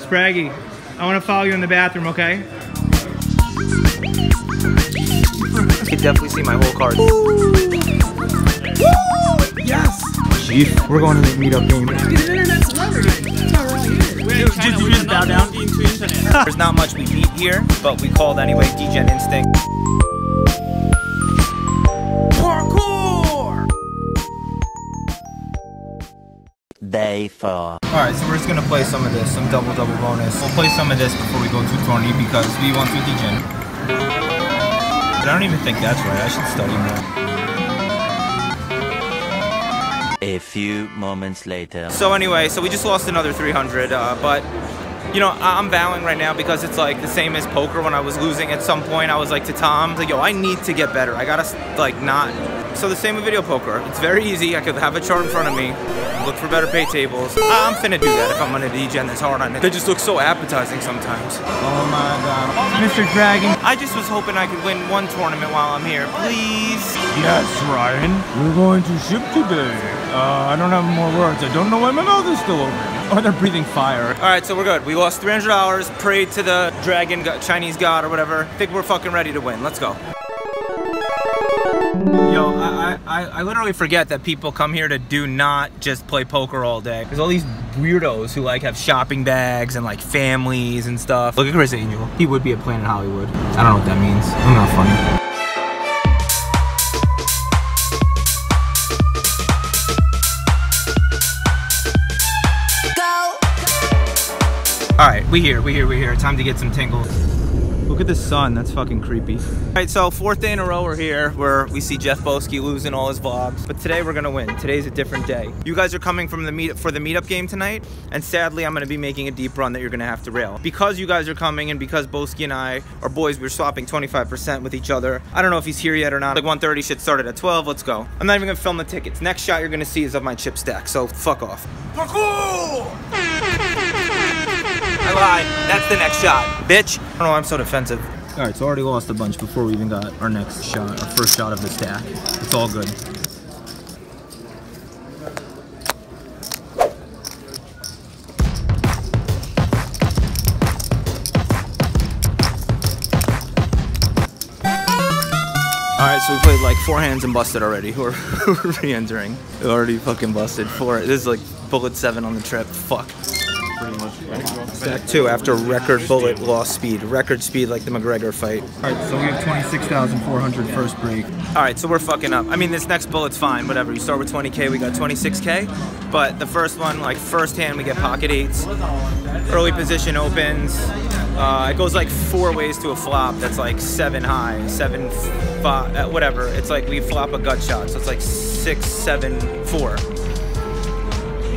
Spraggy, I want to follow you in the bathroom, okay? You can definitely see my whole card. Yes! Chief, we're going to the meetup game. Did you just bow down? There's not much we beat here, but we called anyway DGen Instinct. Alright, so we're just gonna play some of this, some double double bonus. We'll play some of this before we go to Tony because we want to DGen. But I don't even think that's right. I should study more. A few moments later. So anyway, so we just lost another 300, uh, but you know, I'm vowing right now because it's like the same as poker when I was losing at some point. I was like to Tom, like, yo, I need to get better. I gotta like not. So the same with video poker. It's very easy. I could have a chart in front of me, look for better pay tables. I'm finna do that if I'm gonna degen this hard on it. They just look so appetizing sometimes. Oh my god. Mr. Dragon. I just was hoping I could win one tournament while I'm here. Please. Yes, Ryan. We're going to ship today. Uh, I don't have more words. I don't know why my mouth is still open. Oh, they're breathing fire. All right, so we're good. We lost $300, prayed to the dragon, go- Chinese god or whatever. think we're fucking ready to win. Let's go. I, I, literally forget that people come here to do not just play poker all day. There's all these weirdos who like have shopping bags and like families and stuff. Look at Criss Angel. He would be a Planet in Hollywood. I don't know what that means. I'm not funny. All right, we here, we here, we here. Time to get some tingles. Look at the sun, that's fucking creepy. All right, so fourth day in a row we're here where we see Jeff Boski losing all his vlogs. But today we're gonna win. Today's a different day. You guys are coming from the meet for the meetup game tonight, and sadly I'm gonna be making a deep run that you're gonna have to rail. Because you guys are coming and because Boski and I are boys, we're swapping 25% with each other. I don't know if he's here yet or not. Like 1.30 shit started at 12, let's go. I'm not even gonna film the tickets. Next shot you're gonna see is of my chip stack, so fuck off. I lied. That's the next shot, bitch. I don't know why I'm so defensive. All right, so already lost a bunch before we even got our next shot, our first shot of the stack. It's all good. All right, so we played like four hands and busted already. We're, we're re-entering. We already fucking busted four. This is like bullet seven on the trip. Fuck. Stack two after record bullet loss speed. Record speed like the McGregor fight. All right, so we have 26,400 first break. All right, so we're fucking up. I mean, this next bullet's fine, whatever. You start with 20k, we got 26k. But the first one, like first hand, we get pocket eights. Early position opens. Uh, it goes like four ways to a flop. That's like seven high, seven, five, uh, whatever. It's like we flop a gut shot, so it's like six, seven, four.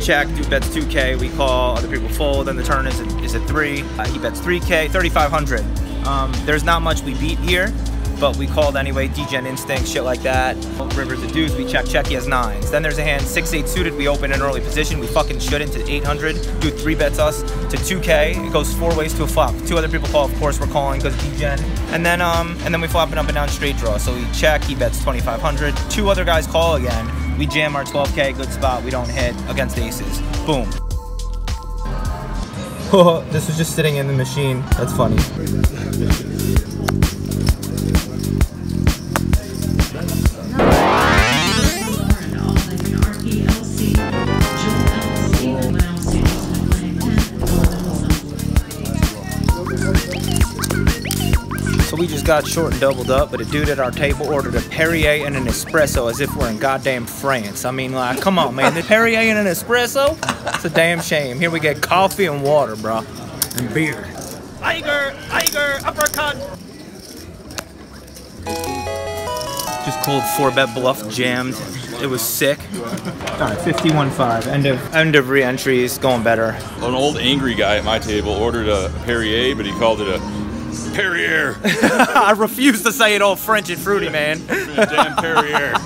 Check, dude bets 2k. We call other people fold, Then the turn is at, is at three. Uh, he bets 3k, 3,500. Um, there's not much we beat here, but we called anyway. Degen instinct, shit like that. Rivers of deuce, we check, check. He has nines. Then there's a hand six eight suited. We open in early position. We fucking shouldn't to 800. Dude three bets us to 2k. It goes four ways to a flop. Two other people call. Of course, we're calling because Degen. And then um and then we flop it up and down straight draw. So we check. He bets 2,500. Two other guys call again. We jam our 12k. Good spot. We don't hit against aces. Boom. Oh, this was just sitting in the machine. That's funny. Got short and doubled up, but a dude at our table ordered a Perrier and an espresso as if we're in goddamn France. I mean, like, come on, man. The Perrier and an espresso? It's a damn shame. Here we get coffee and water, bro. And beer. Tiger! Tiger! Uppercut! Just cold four bet bluff jammed. It was sick. All right, 51.5. End of end of re-entries. Going better. An old angry guy at my table ordered a Perrier, but he called it a Perrier. I refuse to say it all French and fruity, man. Damn Perrier.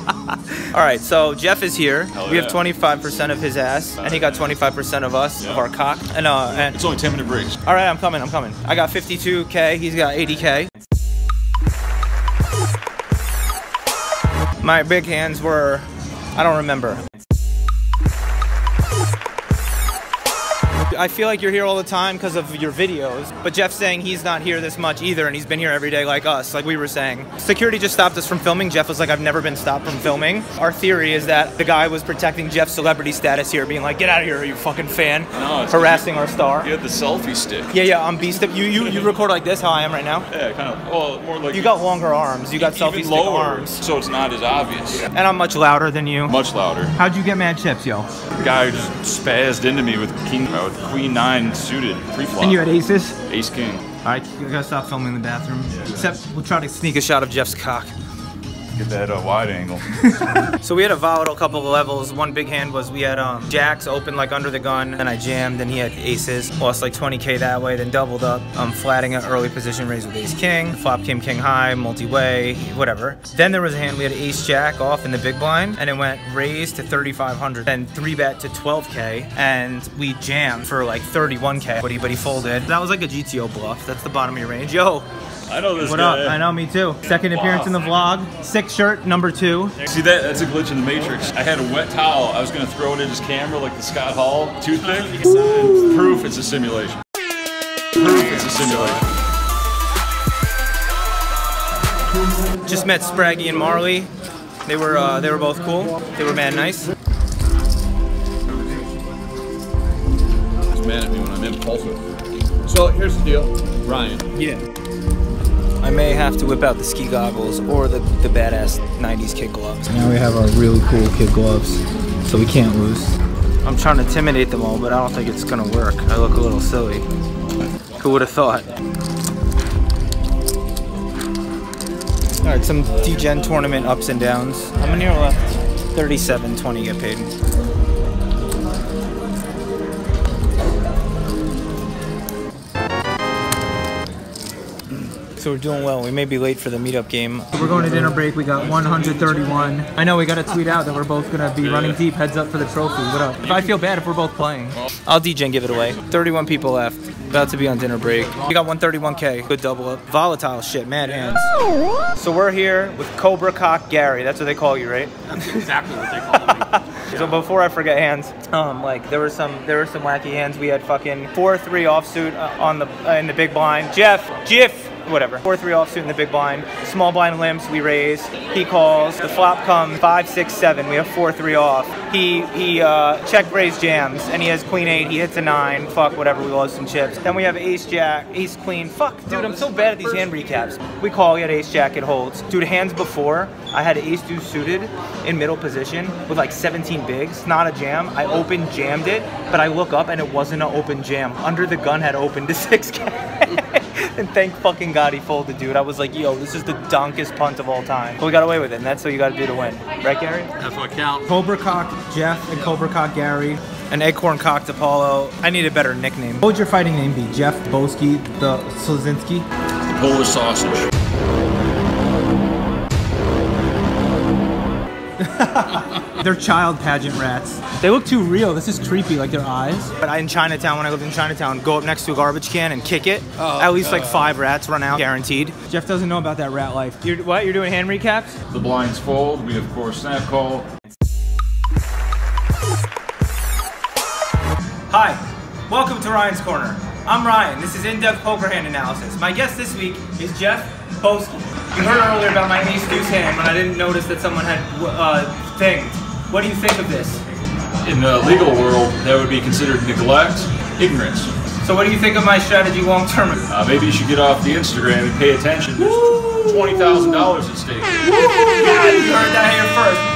All right, so Jeff is here. Hell we have 25% of his ass, and he got 25% of us, of our cock. And uh, and It's only 10 minute breaks. all right, I'm coming, I'm coming. I got 52k. He's got 80k. My big hands were, I don't remember. I feel like you're here all the time because of your videos, but Jeff's saying he's not here this much either, and he's been here every day like us, like we were saying. Security just stopped us from filming. Jeff was like, I've never been stopped from filming. Our theory is that the guy was protecting Jeff's celebrity status here, being like, get out of here, you fucking fan. No, it's- harassing our star. You had the selfie stick. Yeah, yeah, I'm beast. You, you, you record like this, how I am right now? Yeah, kind of. Well, more like You got longer arms. You got selfie stick arms. so it's not as obvious. And I'm much louder than you. Much louder. How'd you get mad chips, yo? The guy just spazzed into me with king with queen nine suited pre-flop. And you had aces? ace king. All right, you gotta stop filming in the bathroom. Except We'll try to sneak a shot of Jeff's cock. Get that uh, wide angle. So we had a volatile couple of levels. One big hand was we had um, jacks open like under the gun, and I jammed, and he had aces. Lost like 20k that way, then doubled up. Um, flatting an early position raise with ace king. Flop came king high, multi-way, whatever. Then there was a hand we had ace jack off in the big blind, and it went raise to 3500, then three bet to 12k, and we jammed for like 31k. But he but he folded. That was like a GTO bluff. That's the bottom of your range. Yo, I know this what guy. up? I know, me too. Second appearance in the vlog. Six shirt, number two. See that? That's a glitch in the matrix. I had a wet towel. I was gonna throw it in his camera like the Scott Hall toothpick. Proof it's a simulation. Proof it's a simulation. just met Spraggy and Marley. They were uh, they were both cool. They were mad nice. He's mad at me when I'm impulsive. So here's the deal, Ryan. I may have to whip out the ski goggles or the, the badass 90s kid gloves. Now we have our really cool kid gloves, so we can't lose. I'm trying to intimidate them all, but I don't think it's gonna work. I look a little silly. Who would have thought? All right, some D-Gen tournament ups and downs. How many are left? 37, 20 get paid. So we're doing well. We may be late for the meetup game. We're going to dinner break. We got 131. I know we got to tweet out that we're both gonna be running deep, heads up for the trophy. What up? If I feel bad if we're both playing. I'll DJ and give it away. 31 people left. About to be on dinner break. We got 131k. Good double up. Volatile shit. Mad hands. So we're here with Cobra Cock Gary. That's what they call you, right? That's exactly what they call me. So before I forget hands, um, like there were some there were some wacky hands. We had fucking four three offsuit uh, on the uh, in the big blind. Jeff, Jiff, whatever. Four three offsuit in the big blind. Small blind limps we raise. He calls. The flop comes five six seven. We have four three off. He he uh, check raise jams and he has queen eight. He hits a nine. Fuck whatever. We lost some chips. Then we have ace jack, ace queen. Fuck, dude, I'm so bad at these hand recaps. We call. We had ace jack. It holds. Dude, hands before I had ace deuce suited in middle position with like 17 bigs. Not a jam. I open jammed it, but I look up and it wasn't an open jam. Under the gun had opened to 6K. and thank fucking God he folded, dude. I was like, yo, this is the donkest punt of all time. But we got away with it, and that's what you got to do to win. Right, Gary? That's what counts. Cobra Cock Jeff and Cobra Cock Gary. An acorn cocked Apollo. I need a better nickname. What would your fighting name be? Jeff Boski, the Slazinski? The Polish sausage. They're child pageant rats. They look too real. This is creepy, like their eyes. But in Chinatown, when I lived in Chinatown, go up next to a garbage can and kick it. Oh, At least like five rats run out, guaranteed. Jeff doesn't know about that rat life. You're, what? You're doing hand recaps? The blinds fold. We of course snap call. Hi, welcome to Ryan's Corner. I'm Ryan. This is in-depth poker hand analysis. My guest this week is Jeff Boski. You heard earlier about my deuce hand when I didn't notice that someone had uh, thinged. What do you think of this? In the legal world, that would be considered neglect, ignorance. So what do you think of my strategy long term? Uh, maybe you should get off the Instagram and pay attention. There's twenty thousand dollars at stake. You heard that here first.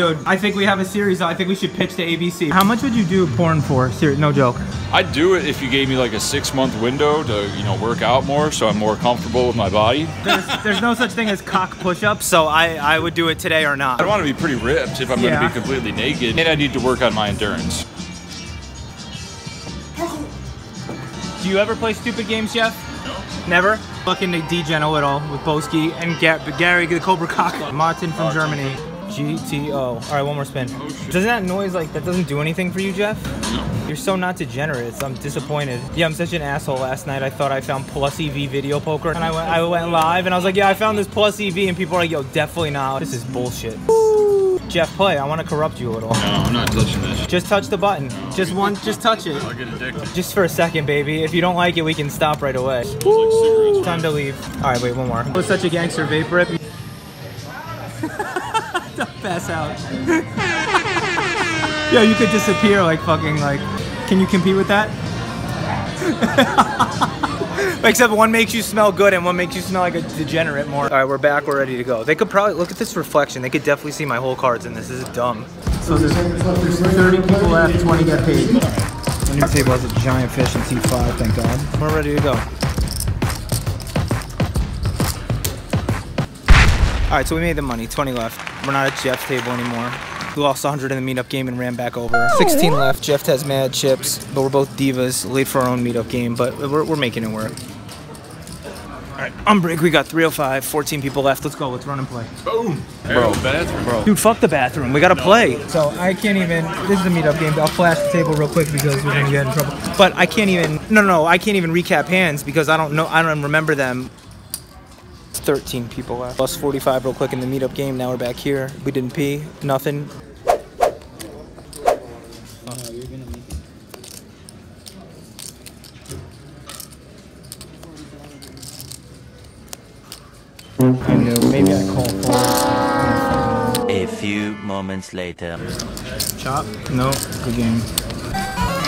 Dude, I think we have a series. I think we should pitch to ABC. How much would you do porn for? Ser- no joke. I'd do it if you gave me like a six month window to you know work out more, so I'm more comfortable with my body. There's, there's no such thing as cock push-ups. So I, I would do it today or not. I want to be pretty ripped if I'm going to be completely naked, and I need to work on my endurance. Do you ever play stupid games, Jeff? No. Never? Looking to D-Gen a little with Boski and Gary the Cobra Cock. Martin from oh, Germany. GTO. All right, one more spin. Oh, doesn't that noise like that doesn't do anything for you, Jeff? No. You're so not degenerate. So I'm disappointed. Yeah, I'm such an asshole. Last night I thought I found Plus EV video poker, and I went I went live, and I was like, yeah, I found this Plus EV, and people are like, yo, definitely not. This is bullshit. Jeff, play. I want to corrupt you a little. No, I'm not touching this. Just touch the button. Just one. Just touch it. I'll get addicted. Just for a second, baby. If you don't like it, we can stop right away. Time to leave. All right, wait, one more. Was such a gangster vape rip. Don't pass out. Yo, you could disappear like fucking like. Can you compete with that? Except one makes you smell good and one makes you smell like a degenerate more. All right, we're back. We're ready to go. They could probably look at this reflection. They could definitely see my whole cards in this. This is dumb. So there's, there's 30 people left. 20 get paid. The new table has a giant fish in T5. Thank God. We're ready to go. All right, so we made the money. 20 left. We're not at Jeff's table anymore. We lost 100 in the meetup game and ran back over. 16 left. Jeff has mad chips, but we're both divas. Late for our own meetup game, but we're, we're making it work. All right, on break, we got 305, 14 people left. Let's go. Let's run and play. Boom. Bro, bathroom. Bro. Dude, fuck the bathroom. We gotta play. So I can't even. This is a meetup game. I'll flash the table real quick because we're gonna get in trouble. But I can't even. No, no, no. I can't even recap hands because I don't know. I don't remember them. 13 people left. Plus 45 real quick in the meetup game. Now we're back here. We didn't pee. Nothing. I knew. Maybe I called for. A few moments later. Chop? No. Good game.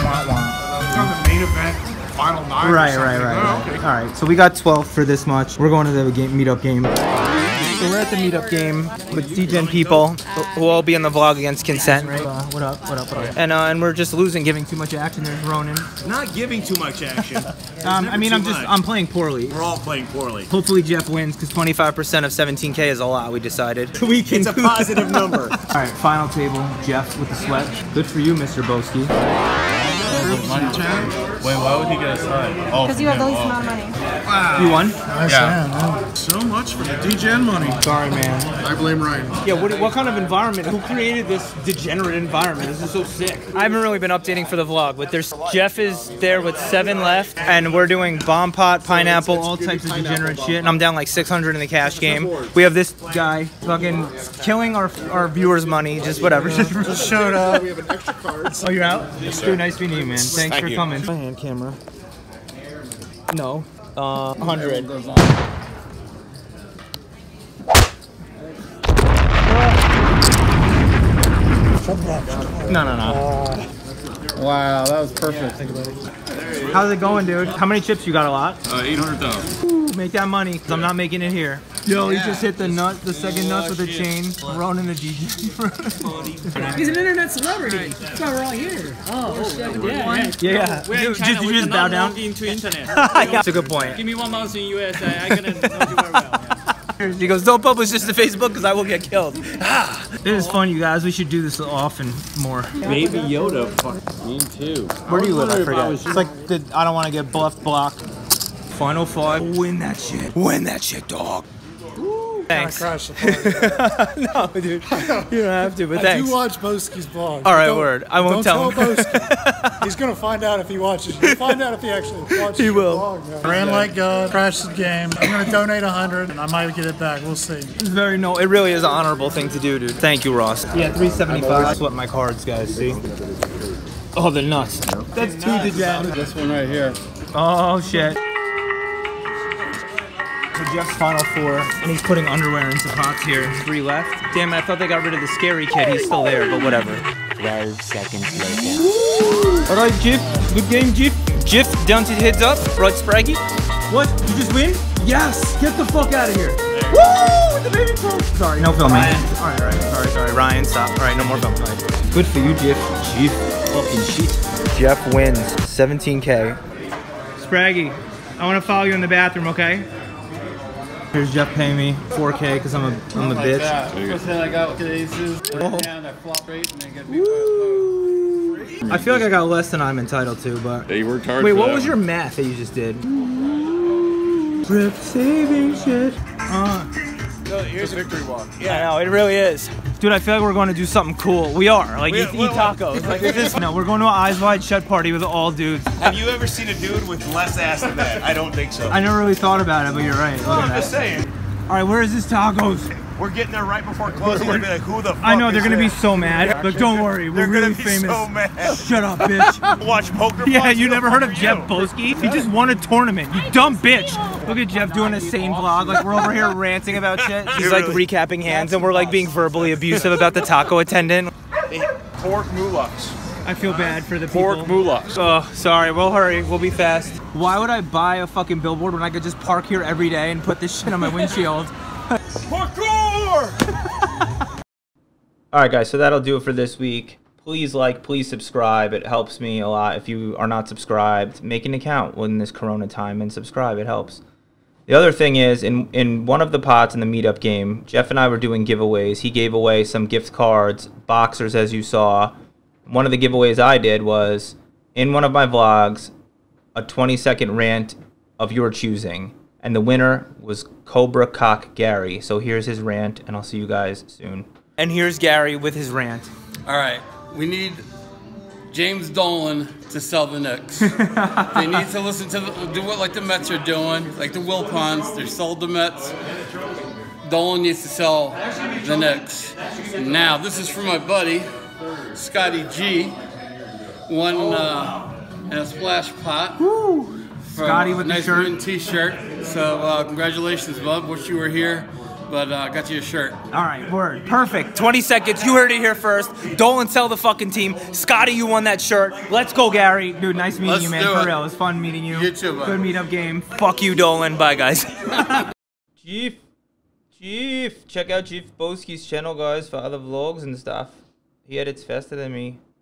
Wah, wah. On the main event, final nine. or Right, right, something. right, Oh, right. okay. All right, so we got 12 for this much. We're going to the game, meetup game. So we're at the meetup game with DGen people who will all be in the vlog against consent. Right? Uh, what up? What up? What up? And uh, and we're just losing, giving too much action. There's Ronan. Not giving too much action. Um, I mean, I'm just much. I'm playing poorly. We're all playing poorly. Hopefully Jeff wins because 25% of 17k is a lot. We decided. We can. It's a positive number. All right, final table. Jeff with the sweat. Good for you, Mr. Boski. Wait, why would he get a side? Oh, Because you have the least oh, amount of money. You won. yeah. So much for the DGen money. Sorry, man. I blame Ryan. Yeah, what, what kind of environment? Who created this degenerate environment? This is so sick. I haven't really been updating for the vlog, but there's Jeff is there with seven left, and we're doing bomb pot, pineapple, all types of degenerate shit, and I'm down like 600 in the cash game. We have this guy fucking killing our our viewers' money, just whatever. Just showed up. We have an extra cards. Oh, you're out? Dude, nice meeting you, man. Thanks for you. coming. My hand camera. No. Uh, 100. No, no, no. Wow, that was perfect. How's it going, dude? How many chips you got? A lot? Uh, 800,000. Make that money, cause I'm not making it here. Yo, he just hit the nut, the second nut with the chain. Ronan the DJ. He's an internet celebrity. That's why we're all here. Oh, shit. Yeah, yeah. yeah. We're in China. did you we just bow down? log into internet. That's a good point. Give me one month in US. I, I gonna know you very well. He goes, don't publish this to Facebook because I will get killed. Ah. This is fun, you guys. We should do this often more. Baby Yoda. Me too. Where do you live? I forget. It's like the, I don't want to get bluffed, blocked. Final five. Win that shit. Win that shit, dog. Thanks. no, dude. You don't have to, but I thanks. do watch Boski's blog. All right, Don't- word. I won't don't tell him. Boski. He's gonna find out if he watches. He'll find out if he actually watches. He your will. Blog, man. Ran like God, crashed the game. I'm gonna donate 100, and I might get it back. We'll see. It's very no. It really is an honorable thing to do, dude. Thank you, Ross. Yeah, 375. That's what my cards, guys. See? Oh, the nuts. That's two to degen. This one right here. Oh shit. So Jeff's final four, and he's putting underwear into pots here. Three left. Damn, I thought they got rid of the scary kid. He's still there, but whatever. 12 seconds later. All right, Jeff. Good game, Jeff. Jiff, down to heads up. Right, Spraggy. What? You just win? Yes. Get the fuck out of here. Woo! The baby pro. Sorry, no filming. All right, all right. Sorry, sorry. Ryan, stop. All right, no more filming. Good for you, Jeff. Jeff. Fucking shit. Jeff wins 17k. Spraggy, I want to follow you in the bathroom, okay? Here's Jeff paying me 4k because I'm a I'm a bitch. I got with the aces? Down that flop rate and then get me I feel like I got less than I'm entitled to, but. Yeah, you worked hard Wait, what was one. your math that you just did? Rip saving shit. Uh, Here's a victory walk. yeah, I know, it really is. Dude, I feel like we're going to do something cool. We are. Like, eat, eat tacos. Like, is this, no, we're going to an Eyes Wide Shut party with all dudes. Have you ever seen a dude with less ass than that? I don't think so. I never really thought about it, but you're right. Look I'm just saying. All right, where is this tacos? We're getting there right before closing. They'll be like, who the fuck I know is they're gonna be so mad. But don't worry, we're They're gonna really be famous. so mad. Shut up, bitch. Watch poker. Yeah, you never heard of Jeff you. Boski? He just won a tournament. You dumb bitch. Look at Jeff doing a sane vlog. Like we're over here ranting about shit. He's like recapping hands, and we're like being verbally abusive about the taco attendant. Pork moulaks. I feel bad for the people. Pork moulaks. Oh, sorry. We'll hurry. We'll be fast. Why would I buy a fucking billboard when I could just park here every day and put this shit on my windshield? All right, guys. So that'll do it for this week. Please like, please subscribe. It helps me a lot. If you are not subscribed, make an account in this Corona time and subscribe. It helps. The other thing is, in in one of the pots in the meetup game, Jeff and I were doing giveaways. He gave away some gift cards, boxers, as you saw. One of the giveaways I did was in one of my vlogs, a 20 second rant of your choosing, and the winner was Cobra Cock Gary. So here's his rant, and I'll see you guys soon. And here's Gary with his rant. All right, we need James Dolan to sell the Knicks. they need to listen to the, do what like the Mets are doing, like the Wilpons. They sold the Mets. Dolan needs to sell the Knicks. Now, this is for my buddy, Scotty G. One uh, in a splash pot. Woo! Scotty with the nice shirt. green T-shirt. So uh, congratulations, bub. Wish you were here, but uh, got you a shirt. All right, word. Perfect. 20 seconds. You heard it here first. Dolan, sell the fucking team. Scotty, you won that shirt. Let's go, Gary. Dude, nice meeting Let's you, man. do For it. real. It was fun meeting you. You too, bud. Good meetup game. Fuck you, Dolan. Bye, guys. Chief. Chief. Check out Chief Boski's channel, guys, for other vlogs and stuff. He edits faster than me.